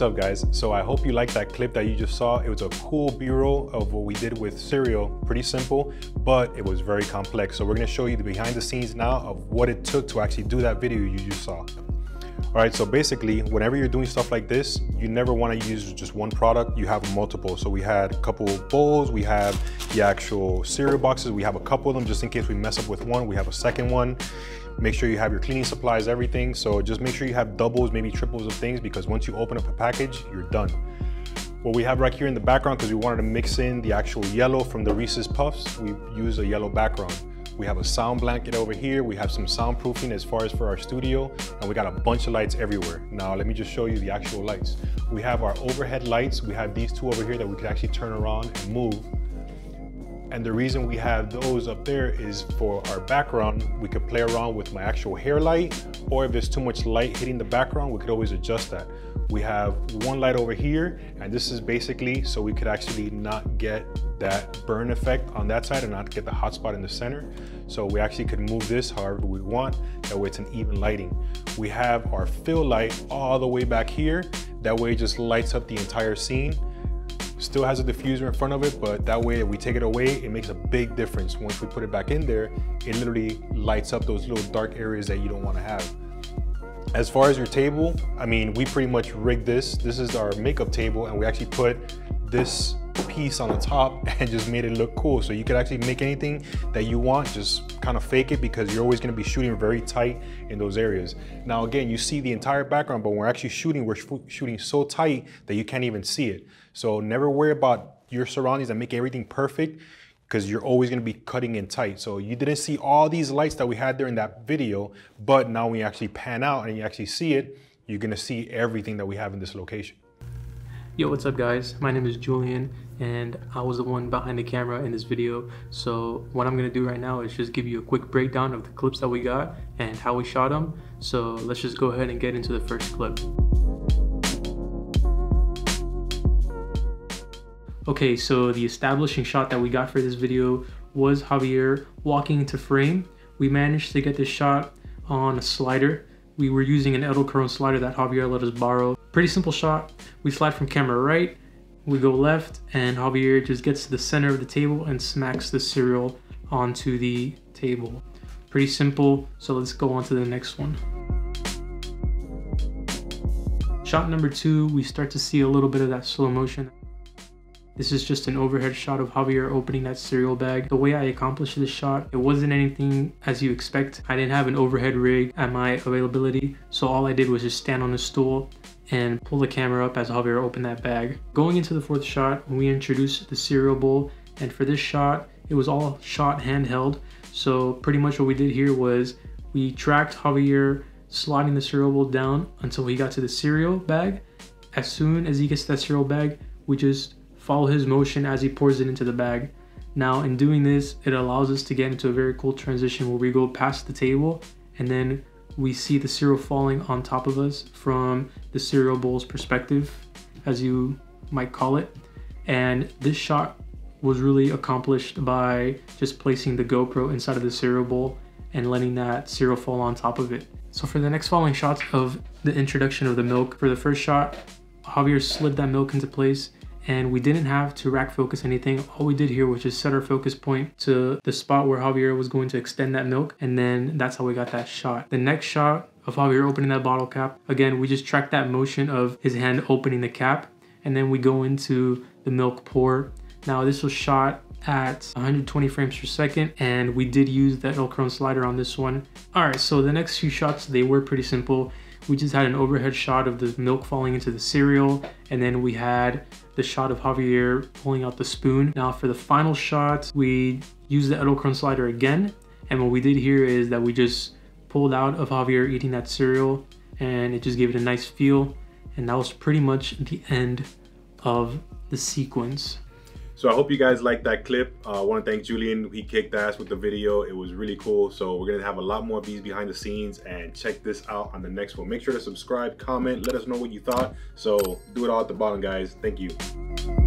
what's up guys? So I hope you liked that clip that you just saw. It was a cool b-roll of what we did with cereal. Pretty simple, but it was very complex. So we're gonna show you the behind the scenes now of what it took to actually do that video you just saw. All right, so basically, whenever you're doing stuff like this, you never wanna use just one product, you have multiple. So we had a couple bowls, we have the actual cereal boxes, we have a couple of them just in case we mess up with one, we have a second one. Make sure you have your cleaning supplies, everything. So just make sure you have doubles, maybe triples of things because once you open up a package, you're done. What we have right here in the background, because we wanted to mix in the actual yellow from the Reese's Puffs, we use a yellow background. We have a sound blanket over here. We have some soundproofing as far as for our studio, and we got a bunch of lights everywhere. Now, let me just show you the actual lights. We have our overhead lights. We have these two over here that we can actually turn around and move. And the reason we have those up there is for our background, we could play around with my actual hair light, or if there's too much light hitting the background, we could always adjust that. We have one light over here, and this is basically so we could actually not get that burn effect on that side and not get the hot spot in the center. So we actually could move this however we want, that way it's an even lighting. We have our fill light all the way back here, that way it just lights up the entire scene. Still has a diffuser in front of it, but that way if we take it away, it makes a big difference. Once we put it back in there, it literally lights up those little dark areas that you don't wanna have. As far as your table, I mean, we pretty much rigged this. This is our makeup table and we actually put this piece on the top and just made it look cool. So you could actually make anything that you want, just kind of fake it because you're always gonna be shooting very tight in those areas. Now again, you see the entire background, but when we're actually shooting, we're sh shooting so tight that you can't even see it. So never worry about your surroundings and make everything perfect because you're always gonna be cutting in tight. So you didn't see all these lights that we had there in that video, but now when you actually pan out and you actually see it, you're gonna see everything that we have in this location. Yo, what's up guys? My name is Julian and I was the one behind the camera in this video. So what I'm gonna do right now is just give you a quick breakdown of the clips that we got and how we shot them. So let's just go ahead and get into the first clip. Okay, so the establishing shot that we got for this video was Javier walking into frame. We managed to get this shot on a slider. We were using an Edelkrone slider that Javier let us borrow. Pretty simple shot. We slide from camera right, we go left, and Javier just gets to the center of the table and smacks the cereal onto the table. Pretty simple, so let's go on to the next one. Shot number two, we start to see a little bit of that slow motion. This is just an overhead shot of Javier opening that cereal bag. The way I accomplished this shot, it wasn't anything as you expect. I didn't have an overhead rig at my availability, so all I did was just stand on a stool and pull the camera up as Javier opened that bag. Going into the fourth shot, we introduced the cereal bowl, and for this shot, it was all shot handheld. So pretty much what we did here was we tracked Javier sliding the cereal bowl down until he got to the cereal bag. As soon as he gets to that cereal bag, we just follow his motion as he pours it into the bag. Now in doing this, it allows us to get into a very cool transition where we go past the table and then we see the cereal falling on top of us from the cereal bowl's perspective, as you might call it. And this shot was really accomplished by just placing the GoPro inside of the cereal bowl and letting that cereal fall on top of it. So for the next following shots of the introduction of the milk, for the first shot, Javier slid that milk into place and we didn't have to rack focus anything. All we did here was just set our focus point to the spot where Javier was going to extend that milk and then that's how we got that shot. The next shot of Javier opening that bottle cap, again, we just tracked that motion of his hand opening the cap and then we go into the milk pour. Now this was shot at 120 frames per second and we did use the Edelkrone slider on this one. All right, so the next few shots, they were pretty simple. We just had an overhead shot of the milk falling into the cereal and then we had the shot of Javier pulling out the spoon. Now for the final shot, we used the Edelkrone slider again. And what we did here is that we just pulled out of Javier eating that cereal and it just gave it a nice feel. And that was pretty much the end of the sequence. So I hope you guys liked that clip. Uh, I want to thank Julian. He kicked ass with the video. It was really cool. So we're going to have a lot more of these behind the scenes and check this out on the next one. Make sure to subscribe, comment, let us know what you thought. So do it all at the bottom, guys. Thank you.